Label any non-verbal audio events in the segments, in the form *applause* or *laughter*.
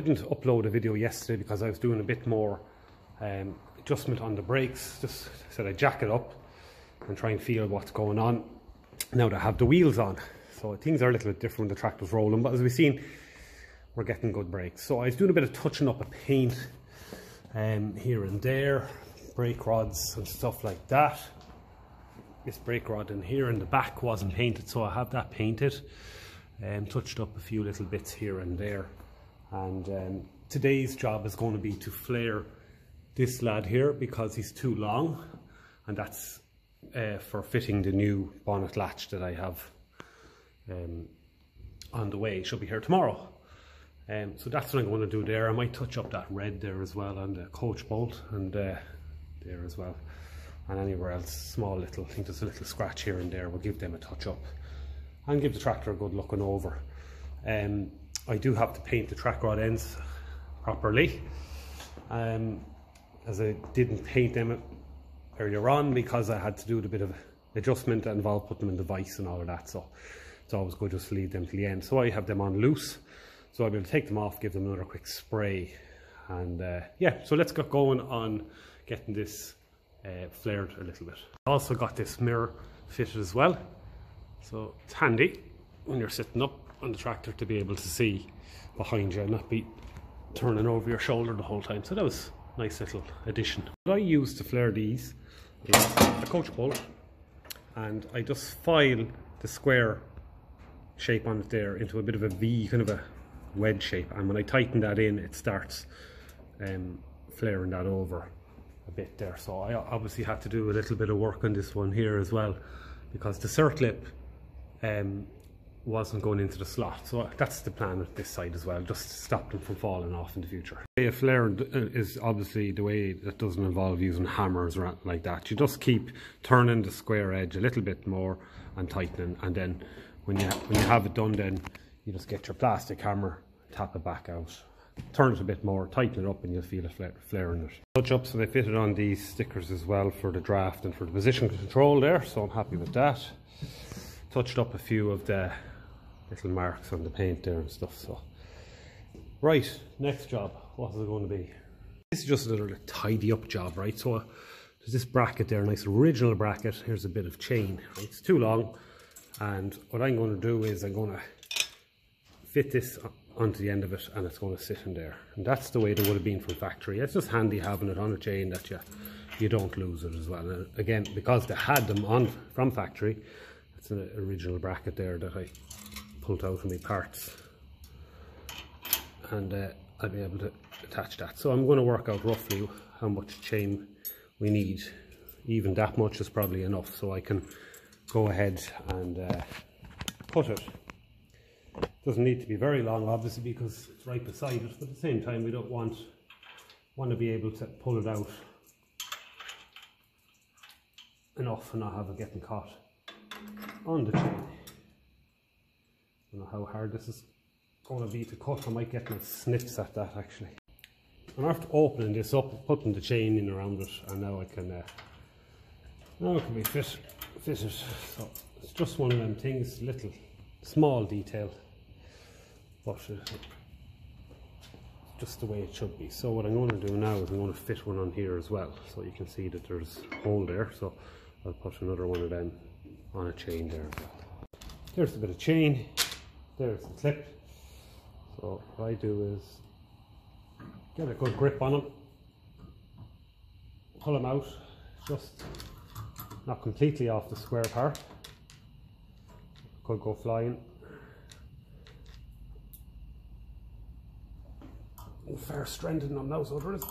didn't upload a video yesterday because I was doing a bit more um, adjustment on the brakes. Just said I jack it up and try and feel what's going on now that I have the wheels on. So things are a little bit different when the tractor's rolling, but as we've seen, we're getting good brakes. So I was doing a bit of touching up of paint um, here and there, brake rods and stuff like that. This brake rod in here in the back wasn't painted, so I have that painted and um, touched up a few little bits here and there. And um, today's job is going to be to flare this lad here because he's too long and that's uh, for fitting the new bonnet latch that I have um, on the way. Should be here tomorrow. Um, so that's what I'm going to do there. I might touch up that red there as well on the coach bolt and uh, there as well. And anywhere else, small little, I think there's a little scratch here and there. We'll give them a touch up and give the tractor a good looking over. Um, I do have to paint the track rod ends properly. Um, as I didn't paint them earlier on because I had to do a bit of adjustment that involved putting them in the vise and all of that so it's always good just to leave them to the end. So I have them on loose. So I'll be able to take them off give them another quick spray and uh, yeah so let's get going on getting this uh, flared a little bit. Also got this mirror fitted as well. So it's handy when you're sitting up on the tractor to be able to see behind you and not be turning over your shoulder the whole time. So that was a nice little addition. What I use to flare these is a coach bolt and I just file the square shape on it there into a bit of a V, kind of a wedge shape. And when I tighten that in, it starts um, flaring that over a bit there. So I obviously had to do a little bit of work on this one here as well because the circlip um, wasn't going into the slot. So that's the plan with this side as well, just to stop them from falling off in the future. A flare uh, is obviously the way that doesn't involve using hammers or anything like that. You just keep turning the square edge a little bit more and tightening and then when you, when you have it done then you just get your plastic hammer, tap it back out. Turn it a bit more, tighten it up and you'll feel a flare, flaring it. Touch ups and I fitted on these stickers as well for the draft and for the position control there, so I'm happy with that touched up a few of the little marks on the paint there and stuff so. Right next job. What is it going to be? This is just a little tidy up job right? So uh, there's this bracket there nice original bracket. Here's a bit of chain right? it's too long. And what I'm going to do is I'm going to fit this onto the end of it and it's going to sit in there. And that's the way it would have been from factory. It's just handy having it on a chain that you you don't lose it as well. And again because they had them on from factory it's an original bracket there that I pulled out of my parts and uh, I'll be able to attach that. So I'm going to work out roughly how much chain we need. Even that much is probably enough so I can go ahead and uh, cut it. Doesn't need to be very long obviously because it's right beside it but at the same time we don't want want to be able to pull it out enough and not have it getting caught on the chain. Don't know how hard this is going to be to cut. I might get my snips at that actually. And after opening this up, putting the chain in around it, and now I can uh, now it can be fit, fitted. So it's just one of them things, little small detail, but uh, just the way it should be. So what I'm going to do now is I'm going to fit one on here as well, so you can see that there's a hole there. So I'll put another one of them on a chain there. There's a bit of chain, there's the clip. So what I do is get a good grip on them, pull them out, just not completely off the square part. Could go flying. Fair strengthening them now, so there is.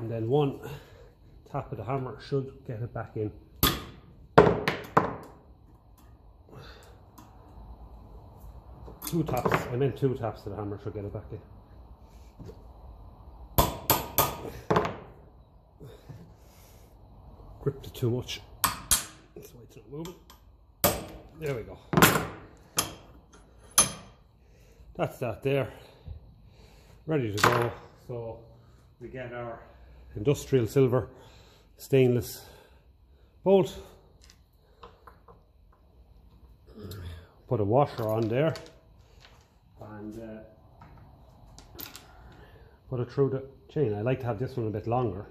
And then one tap of the hammer should get it back in. Two taps, I meant two taps to the hammer should get it back in. Gripped it too much. That's why it's not moving. There we go. That's that there. Ready to go. So we get our industrial silver stainless bolt. Put a washer on there and uh, put it through the chain. I like to have this one a bit longer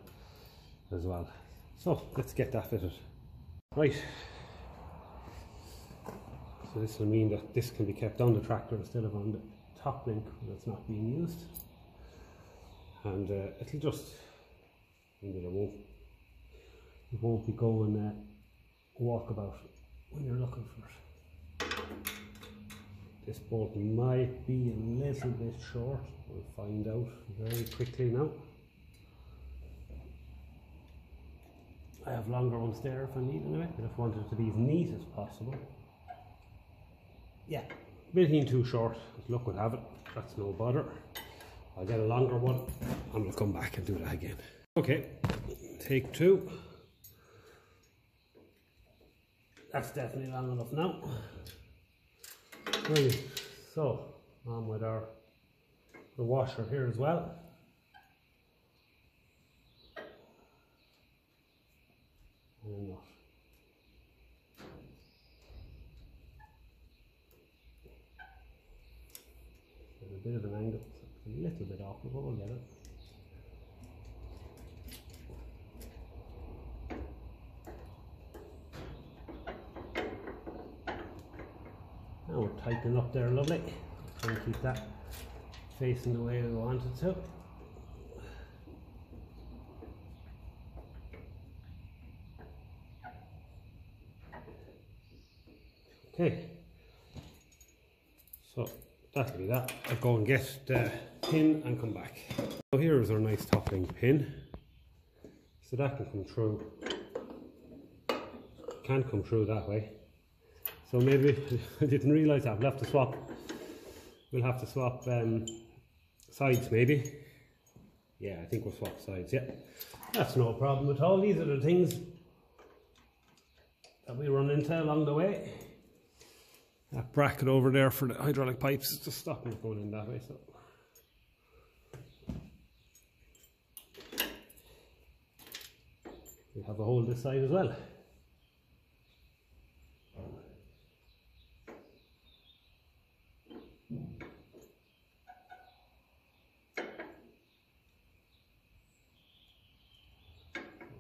as well. So let's get that fitted. Right. So this will mean that this can be kept on the tractor instead of on the top link when it's not being used. And uh, it'll just it won't, it won't be going uh, walkabout when you're looking for it. This bolt might be a little bit short. We'll find out very quickly now. I have longer ones there if I need anyway, but if I wanted it to be as neat as possible. Yeah, a bit too short, luck would have it, that's no bother. I'll get a longer one and we'll come back and do that again. Okay, take two. That's definitely long enough now. Right, so on with our the washer here as well. And There's a bit of an angle, it's a little bit awkward, but we'll get it. Up there lovely. Try and keep that facing the way we want it to. Okay, so that'll be that. I'll go and get the pin and come back. So here is our nice top link pin. So that can come through, can come through that way. So maybe, *laughs* I didn't realise that, we'll have to swap, we'll have to swap um, sides maybe. Yeah, I think we'll swap sides, yeah. That's no problem at all, these are the things that we run into along the way that bracket over there for the hydraulic pipes is just stopping it going in that way. So. We have a hole this side as well.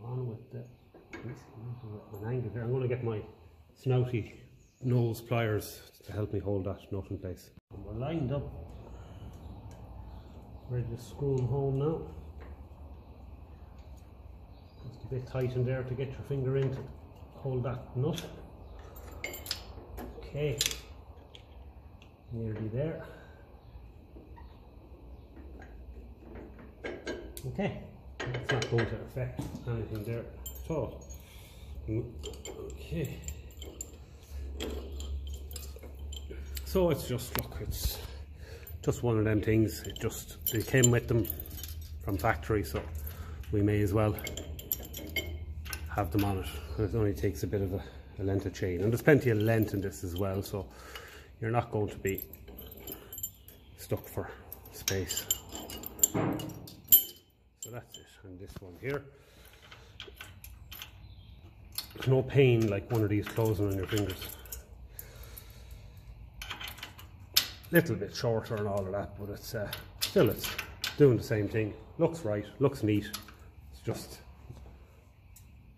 On with the Uh, an angle here. I'm going to get my snouty nose pliers to help me hold that nut in place. And we're lined up, ready to screw them home now. Just a bit tight in there to get your finger in to hold that nut. Okay, nearly there. Okay, that's not going to affect anything there at all. Okay. So it's just, look, it's just one of them things. It just, they came with them from factory, so we may as well have them on it. It only takes a bit of a, a length of chain. And there's plenty of length in this as well, so you're not going to be stuck for space. So that's it. And this one here. No pain like one of these closing on your fingers. little bit shorter and all of that, but it's uh, still it's doing the same thing. Looks right, looks neat. It's just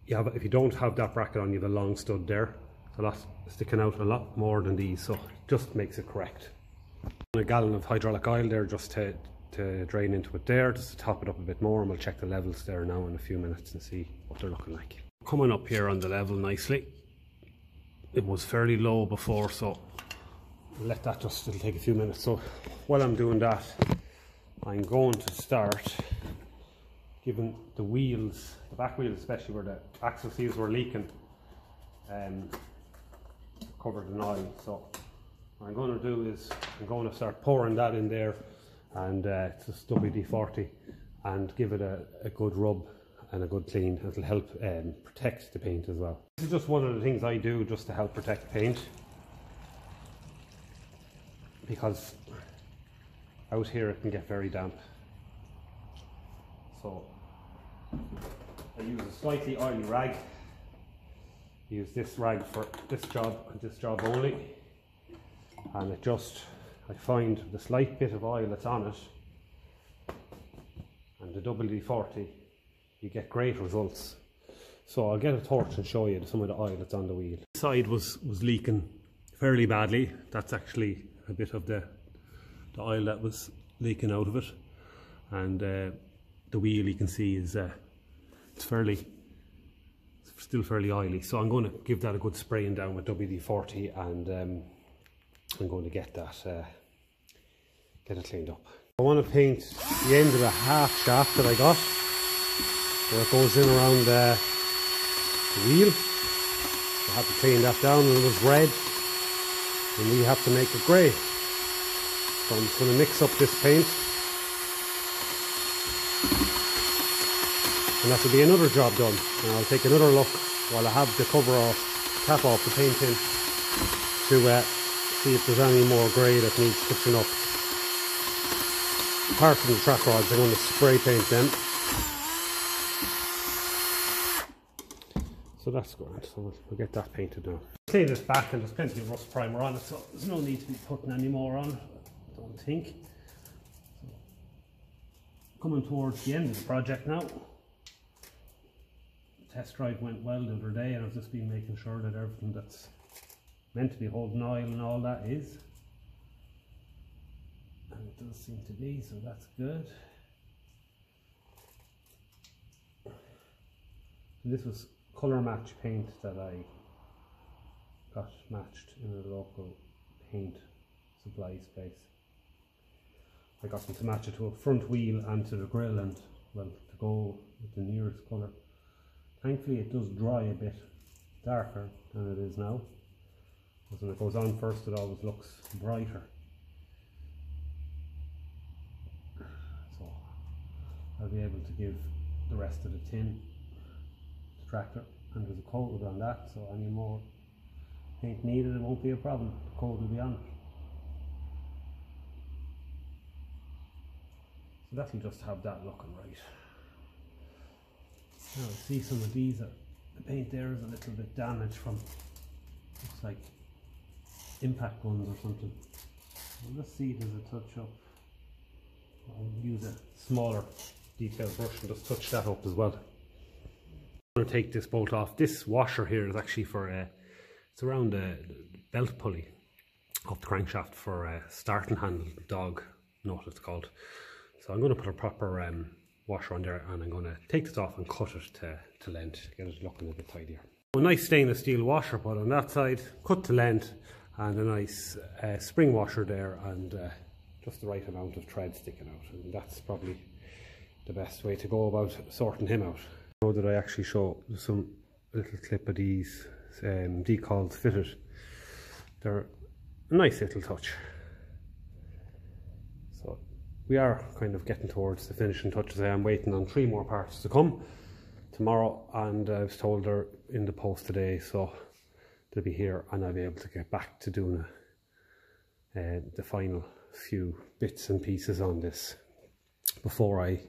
you have if you don't have that bracket on, you have a long stud there. A lot sticking out a lot more than these, so just makes it correct. A gallon of hydraulic oil there just to to drain into it there, just to top it up a bit more, and we'll check the levels there now in a few minutes and see what they're looking like. Coming up here on the level nicely. It was fairly low before, so let that just it'll take a few minutes. So while I'm doing that I'm going to start giving the wheels the back wheels especially where the axle seals were leaking um, covered in oil. So what I'm going to do is I'm going to start pouring that in there and uh, it's a WD-40 and give it a, a, good rub and a good clean it'll help um, protect the paint as well this is just one of the things I do just to help protect paint because out here it can get very damp. So I use a slightly oily rag. Use this rag for this job and this job only. And it just I find the slight bit of oil that's on it and the WD-40 you get great results so I'll get a torch and show you some of the oil that's on the wheel. This side was, was leaking fairly badly. That's actually a bit of the, the oil that was leaking out of it. And uh, the wheel you can see is uh, it's fairly still fairly oily. So I'm going to give that a good spraying down with WD-40 and um, I'm going to get that uh, get it cleaned up. I want to paint the end of the half shaft that I got where it goes in around the wheel. I have to clean that down and it was red and we have to make it grey. So I'm just going to mix up this paint and that will be another job done and I'll take another look while I have the cover off, cap off the painting to uh, see if there's any more grey that needs touching up. Apart from the track rods I'm going to spray paint them So that's good. So we'll, get that painted now. Clean this back and there's plenty of rust primer on it, so there's no need to be putting any more on. I don't think. So, coming towards the end of the project now. Test drive went well the other day and I've just been making sure that everything that's meant to be holding oil and all that is. And it does seem to be, so that's good. This was colour match paint that I got matched in a local paint supply space. I got them to match it to a front wheel and to the grill and well to go with the nearest colour. Thankfully it does dry a bit darker than it is now. Because when it goes on first it always looks brighter. So I'll be able to give the rest of the tin tractor and there's a coat on that so any more paint needed it won't be a problem the coat will be on it so that'll just have that looking right. Now see some of these are, the paint there is a little bit damaged from looks like impact guns or something. Let's see there's a touch up? I'll use a smaller detail brush and just touch that up as well to take this bolt off. This washer here is actually for, uh, it's around the belt pulley of the crankshaft for a starting handle dog nut it's called. So I'm going to put a proper um, washer on there and I'm going to take this off and cut it to, to length, get it looking a bit tidier. A nice stainless steel washer put on that side, cut to length and a nice uh, spring washer there and uh, just the right amount of thread sticking out and that's probably the best way to go about sorting him out know that I actually show some little clip of these um, decals fitted. They're a nice little touch. So we are kind of getting towards the finishing touches. I am waiting on three more parts to come tomorrow and I was told they're in the post today so they'll be here and I'll be able to get back to doing a, uh, the final few bits and pieces on this before I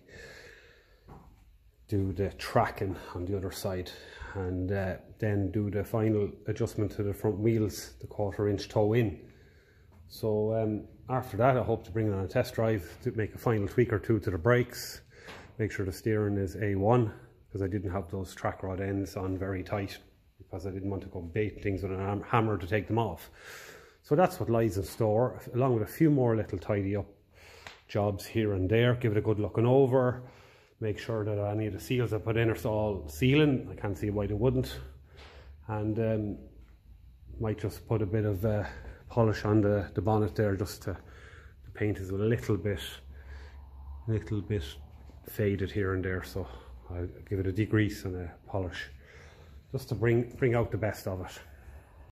do the tracking on the other side and uh, then do the final adjustment to the front wheels, the quarter inch toe in. So um, after that I hope to bring it on a test drive to make a final tweak or two to the brakes, make sure the steering is A1 because I didn't have those track rod ends on very tight because I didn't want to go bait things with a hammer to take them off. So that's what lies in store along with a few more little tidy up jobs here and there, give it a good looking over, make sure that any of the seals I put in are all sealing. I can't see why they wouldn't. And um, might just put a bit of uh, polish on the, the bonnet there just to, the paint is a little bit, little bit faded here and there. So I'll give it a degrease and a polish just to bring, bring out the best of it.